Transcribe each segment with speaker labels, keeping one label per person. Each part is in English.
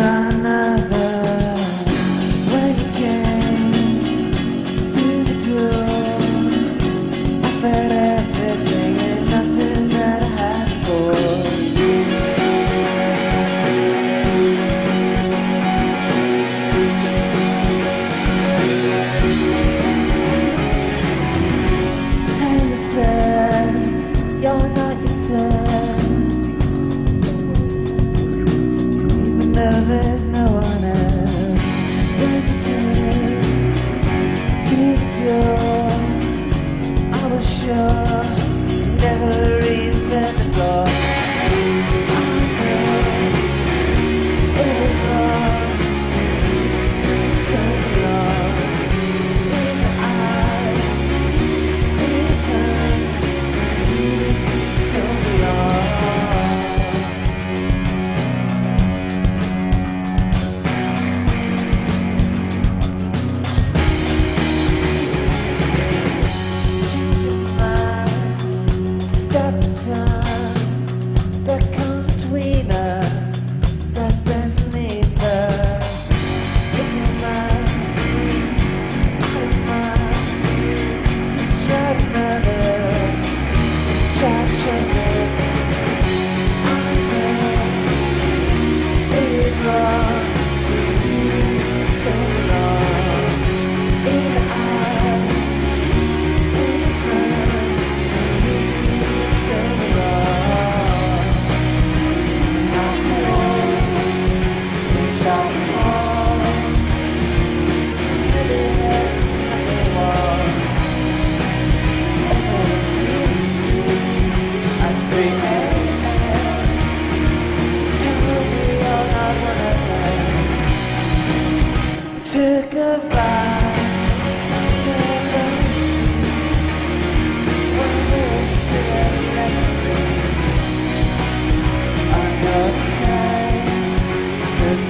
Speaker 1: another.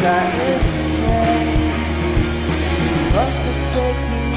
Speaker 1: got its strength, but the fixing.